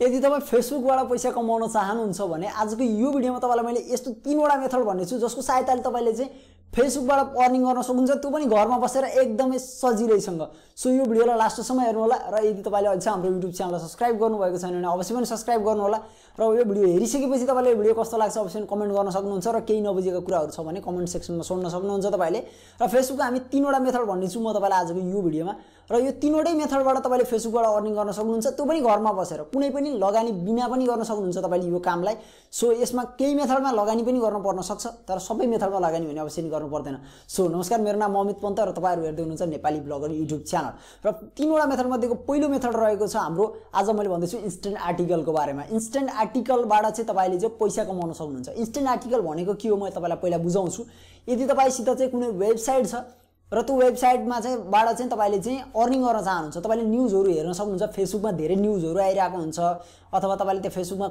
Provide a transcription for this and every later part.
यदि तपाईँ फेसबुकबाट पैसा कमाउन चाहनुहुन्छ भने आजको यो भिडियोमा तपाईँलाई मैले यस्तो तिनवटा मेथड भन्नेछु जसको सहायताले तपाईँले चाहिँ फेसबुकबाट अर्निङ गर्न सक्नुहुन्छ। त्यो पनि घरमा बसेर एकदमै सजिलैसँग। सो यो भिडियोलाई लास्टसम्म हेर्नु होला र यदि तपाईँले अहिले हाम्रो युट्युब च्यानललाई सब्सक्राइब गर्नुभएको छैन भने अवश्य पनि सब्सक्राइब गर्नु होला र यो भिडियो हेरिसकेपछि तपाईँले भिडियो कस्तो लाग्छ अवश्य कमेन्ट गर्न सक्नुहुन्छ र केही नबुझेको कुराहरू छ भने कमेन्ट सेक्सनमा सोध्न सक्नुहुन्छ तपाईँले। र फेसबुकको हामी तिनवटा मेथड भन्नेछु म तपाईँलाई आजको यो भिडियोमा। र यो तिनवटै मेथडबाट तपाईँले फेसबुकबाट अर्निङ गर्न सक्नुहुन्छ त्यो पनि घरमा बसेर। कुनै पनि लगानी बिना पनि गर्न सक्नुहुन्छ तपाईँले यो कामलाई। सो यसमा केही मेथडमा लगानी पनि गर्न पर्न सक्छ तर सबै मेथडमा लगानी भने अवश्य नि गर्नु पर्दैन। सो नमस्कार मेरो नाम अमित पन्त र तपाईँहरू हेर्दै हुनुहुन्छ नेपाली ब्लगर युट्युब च्यानल। र तिनवटा मेथडमध्येको पहिलो मेथड रहेको छ हाम्रो आज मैले भन्दैछु इन्स्टेन्ट आर्टिकलको बारेमा। इन्स्टेन्ट आर्टिकलबाट चाहिँ तपाईँले चाहिँ पैसा कमाउन सक्नुहुन्छ। इन्स्टेन्ट आर्टिकल भनेको के हो म तपाईँलाई पहिला बुझाउँछु। यदि तपाईँसित चाहिँ कुनै वेबसाइट छ र त्यो वेबसाइटमा चाहिँ बाट चाहिँ तपाईँले चाहिँ अर्निङ गर्न चाहनुहुन्छ तपाईँले न्युजहरू हेर्न सक्नुहुन्छ फेसबुकमा धेरै न्युजहरू आइरहेको हुन्छ अथवा तपाईँले त्यो फेसबुकमा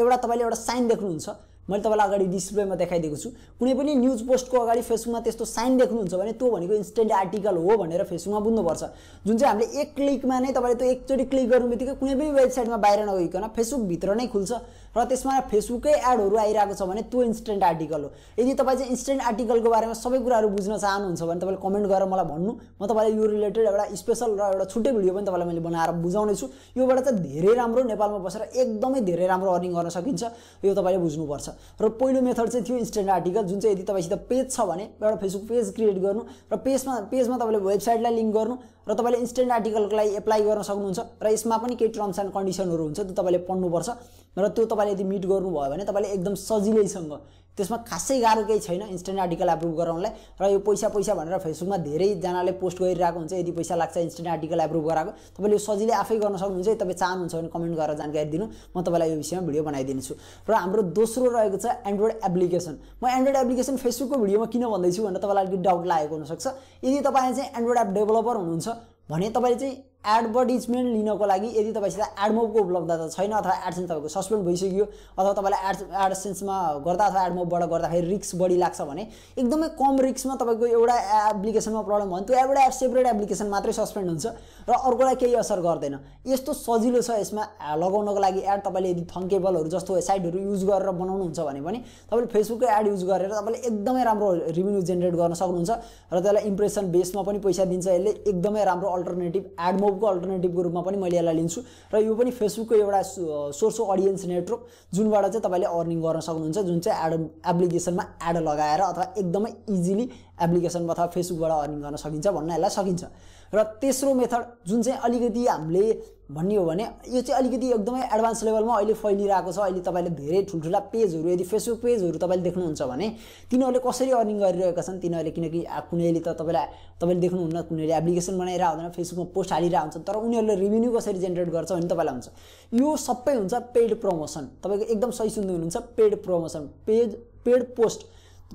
एउटा तपाईँले एउटा साइन देख्नुहुन्छ मैले तपाईँलाई अगाडि डिस्प्लेमा देखाइदिएको छु। कुनै पनि न्युज पोस्टको अगाडि फेसबुकमा त्यस्तो साइन देख्नुहुन्छ भने त्यो भनेको इन्स्टेन्ट आर्टिकल हो भनेर फेसबुकमा बुझ्नुपर्छ। जुन चाहिँ हामीले एक क्लिकमा नै तपाईँले त्यो एकचोटि क्लिक गर्नु बित्तिकै कुनै पनि वेबसाइटमा बाहिर नगइकन फेसबुकभित्र नै खुल्छ र त्यसमा फेसबुकै एडहरू आइरहेको छ भने त्यो इन्स्टेन्ट आर्टिकल हो। यदि तपाईँ चाहिँ इन्स्टेन्ट आर्टिकलको बारेमा सबै कुराहरू बुझ्न चाहनुहुन्छ भने तपाईँले कमेन्ट गरेर मलाई भन्नु। म तपाईँलाई यो रिलेटेड एउटा स्पेसल र एउटा छुट्टै भिडियो पनि तपाईँलाई मैले बनाएर बुझाउने छु। योबाट चाहिँ धेरै राम्रो नेपालमा बसेर एकदमै धेरै राम्रो अर्निङ गर्न सकिन्छ। यो तपाईँले बुझ्नुपर्छ। र पहिलो मेथड चाहिँ थियो इन्स्टेन्ट आर्टिकल जुन चाहिँ यदि तपाईँसित पेज छ भने एउटा फेसबुक पेज क्रिएट गर्नु र पेजमा पेजमा तपाईँले वेबसाइटलाई लिङ्क गर्नु र तपाईँले इन्स्टेन्ट आर्टिकलको लागि एप्लाई गर्न सक्नुहुन्छ र यसमा पनि केही टर्म्स एन्ड कन्डिसनहरू हुन्छ त्यो तपाईँले पढ्नुपर्छ र त्यो तपाईँले यदि मिट गर्नुभयो भने तपाईँले एकदम सजिलैसँग त्यसमा खासै गाह्रो केही छैन इन्स्टेन्ट आर्टिकल एप्रुभ गराउनलाई। र यो पैसा पैसा भनेर फेसबुकमा धेरैजनाले पोस्ट गरिरहेको हुन्छ यदि पैसा लाग्छ इन्स्टेन्ट आर्टिकल एप्रुभ गराएको। तपाईँले यो सजिलै आफै गर्न सक्नुहुन्छ तपाईँ चाहनुहुन्छ भने कमेन्ट गरेर जानकारी दिनु। म तपाईँलाई यो विषयमा भिडियो बनाइदिनेछु। र हाम्रो दोस्रो रहेको छ एन्ड्रोइड एप्लिकेसन म एन्ड्रोइड एप्लिकेसन फेसबुकको भिडियोमा किन भन्दैछु भनेर तपाईँलाई अलिकति डाउट लागेको हुनसक्छ। यदि तपाईँ चाहिँ एन्ड्रोइड एप डेभलपर हुनुहुन्छ भने तपाईँले चाहिँ एडभर्टिजमेन्ट लिनको लागि यदि तपाईँसित एडमोबको उपलब्धता छैन अथवा एडसेन्स तपाईँको सस्पेन्ड भइसक्यो अथवा तपाईँलाई एड एडसेन्समा गर्दा अथवा एडमोबबाट गर्दाखेरि रिक्स बढी लाग्छ भने एकदमै कम रिक्समा तपाईँको एउटा एप्लिकेसनमा प्रब्लम भयो भने त्यो एउटा सेपरेट एप्लिकेसन मात्रै सस्पेन्ड हुन्छ र अर्कोलाई केही असर गर्दैन। यस्तो सजिलो छ यसमा लगाउनको लागि एड तपाईँले यदि थङ्केबलहरू जस्तो साइटहरू युज गरेर बनाउनुहुन्छ भने पनि तपाईँले फेसबुकको एड युज गरेर तपाईँले एकदमै राम्रो रिभेन्यू जेनेरेट गर्न सक्नुहुन्छ र त्यसलाई इम्प्रेसन बेसमा पनि पैसा दिन्छ यसले एकदमै राम्रो अल्टरनेटिभ एडमो जबको अल्टरनेटिभको रूपमा पनि मैले यसलाई लिन्छु। र यो पनि फेसबुकको एउटा सोर्स अफ अडियन्स नेटवर्क जुनबाट चाहिँ तपाईँले अर्निङ गर्न सक्नुहुन्छ जुन चाहिँ एड एप्लिकेसनमा एड लगाएर अथवा एकदमै इजिली एप्लिकेसन अथवा फेसबुकबाट अर्निङ गर्न सकिन्छ भन्न यसलाई सकिन्छ। र तेस्रो मेथड जुन चाहिँ अलिकति हामीले भन्ने हो भने यो चाहिँ अलिकति एकदमै एडभान्स लेभलमा अहिले फैलिरहेको छ। अहिले तपाईँले धेरै ठुल्ठुला पेजहरू यदि फेसबुक पेजहरू तपाईँले देख्नुहुन्छ भने तिनीहरूले कसरी अर्निङ गरिरहेका छन्? तिनीहरूले किनकि कुनैले त तपाईँलाई तपाईँले देख्नुहुन्न कुनैले एप्लिकेसन बनाइरहेको हुँदैन फेसबुकमा पोस्ट हालिरहेको हुन्छ तर उनीहरूले रेभेन्यू कसरी जेनेरेट गर्छ भने तपाईँलाई हुन्छ। यो सबै हुन्छ पेड प्रमोसन तपाईँको एकदम सही सुन्दै हुनुहुन्छ paid promotion page paid post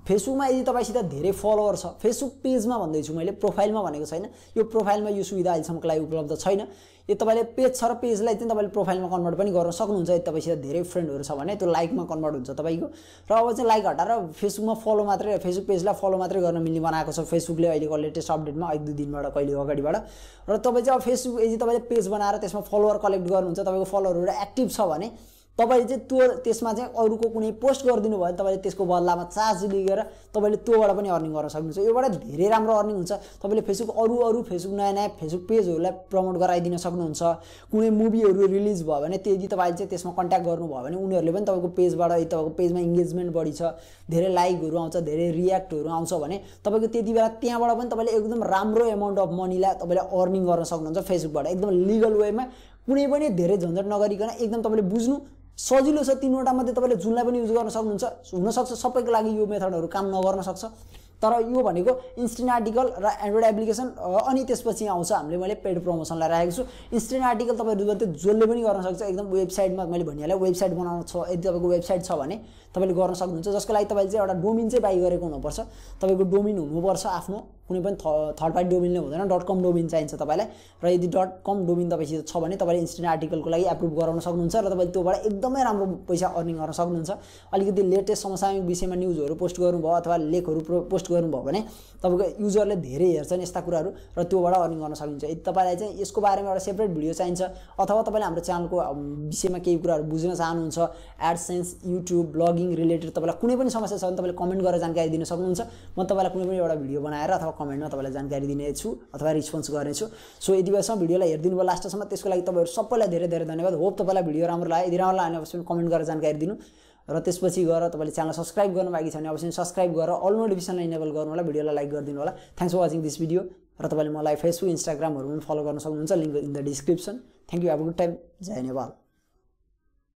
फेसबुकमा यदि तपाईँसित धेरै फलोवर छ फेसबुक पेजमा भन्दैछु मैले प्रोफाइलमा भनेको छैन। यो प्रोफाइलमा यो सुविधा अहिलेसम्मको लागि उपलब्ध छैन। यो तपाईँले पेज छ र पेजलाई चाहिँ तपाईँले प्रोफाइलमा कन्भर्ट पनि गर्न सक्नुहुन्छ यदि तपाईँसित धेरै फ्रेन्डहरू छ भने त्यो लाइकमा कन्भर्ट हुन्छ तपाईँको। र अब चाहिँ लाइक हटाएर फेसबुकमा फलो मात्रै फेसबुक पेजलाई फलो मात्रै गर्न मिल्ने बनाएको छ फेसबुकले अहिलेको लेटेस्ट अपडेटमा एक दुई दिनबाट कहिले अगाडिबाट। र तपाईँ चाहिँ अब फेसबुक यदि तपाईँले पेज बनाएर त्यसमा फलोवर कलेक्ट गर्नुहुन्छ तपाईँको फलोवरहरू एक्टिभ छ भने तपाईँले चाहिँ त्यो त्यसमा चाहिँ अरूको कुनै पोस्ट गरिदिनु भयो भने तपाईँले त्यसको बदलामा चार्ज लिएर तपाईँले त्योबाट पनि अर्निङ गर्न सक्नुहुन्छ। योबाट धेरै राम्रो अर्निङ हुन्छ। तपाईँले फेसबुक अरू अरू फेसबुक नयाँ नयाँ फेसबुक पेजहरूलाई प्रमोट गराइदिन सक्नुहुन्छ। कुनै मुभीहरू रिलिज भयो भने त्यदि तपाईँले चाहिँ त्यसमा कन्ट्याक्ट गर्नुभयो भने उनीहरूले पनि तपाईँको पेजबाट तपाईँको पेजमा इङ्गेजमेन्ट बढी छ धेरै लाइकहरू आउँछ धेरै रियाक्टहरू आउँछ भने तपाईँको त्यति बेला त्यहाँबाट पनि तपाईँले एकदम राम्रो एमाउन्ट अफ मनीलाई तपाईँले अर्निङ गर्न सक्नुहुन्छ फेसबुकबाट। एकदम लिगल वेमा कुनै पनि धेरै झन्झट नगरिकन एकदम तपाईँले बुझ्नु सजिलो छ तिनवटा मध्ये तपाईँले जुनलाई पनि युज गर्न सक्नुहुन्छ। हुनसक्छ सबैको लागि यो मेथडहरू काम नगर्न सक्छ। तर यो भनेको इन्स्टेन्ट आर्टिकल र एन्ड्रोइड एप्लिकेसन अनि त्यसपछि आउँछ हामीले मैले पेड प्रमोसनलाई राखेको छु। इन्स्टेन्ट आर्टिकल तपाईँहरू जसले पनि गर्न सक्छ एकदम वेबसाइटमा मैले भनिहालेँ वेबसाइट बनाउनु छ यदि तपाईँको वेबसाइट छ भने तपाईँले गर्न सक्नुहुन्छ। जसको लागि तपाईँले चाहिँ एउटा डोमिन चाहिँ बाई गरेको हुनुपर्छ। तपाईँको डोमिन हुनुपर्छ आफ्नो। कुनै पनि थर्ड पार्टी डोमिनले हुँदैन डट कम डोमिन चाहिन्छ तपाईँलाई। र यदि डट कम डोमिन तपाईँसित छ भने तपाईँले इन्स्टेन्ट आर्टिकलको लागि एप्रुभ गराउन सक्नुहुन्छ र तपाईँले त्योबाट एकदमै राम्रो पैसा अर्निङ गर्न सक्नुहुन्छ। अलिकति लेटेस्ट समसामयिक विषयमा न्युजहरू पोस्ट गर्नुभयो अथवा लेखहरू पोस्ट गर्नुभयो भने तपाईँको युजरले धेरै हेर्छन् यस्ता कुराहरू र त्योबाट अर्निङ गर्न सकिन्छ। यदि तपाईँलाई चाहिँ यसको बारेमा एउटा सेपरेट भिडियो चाहिन्छ अथवा तपाईँले हाम्रो च्यानलको विषयमा केही कुराहरू बुझ्न चाहनुहुन्छ एडसेन्स युट्युब ब्लगिङ रिलेटेड तपाईँलाई कुनै पनि समस्या छ भने तपाईँले कमेन्ट गरेर जानकारी दिन सक्नुहुन्छ। म तपाईँलाई कुनै पनि एउटा भिडियो बनाएर अथवा कमेन्टमा तपाईँलाई जानकारी दिनेछु अथवा रिस्पोन्स गर्नेछु। सो यति बेलासम्म भिडियोलाई हेरिदिनु भयो लास्टसम्म त्यसको लागि तपाईँहरू सबैलाई धेरै धेरै धन्यवाद। होप तपाईँलाई भिडियो राम्रो लाग्यो। यदि राम्रो लाग्यो भने कमेन्ट गरेर जानकारी दिनु। र त्यसपछि गएर तपाईँले च्यानल सब्सक्राइब गर्नु बाँकी छ भने अवश्य सब्सक्राइब गरेर अल नोटिफिकेसनलाई इनेबल गर्नु होला भिडियोलाई लाइक गरिदिनु होला। Thanks for watching this video र तपाईँले मलाई फेसबुक इन्स्टाग्रामहरू पनि फलो गर्न सक्नुहुन्छ। Link in the description thank you have good time Jay Nepal.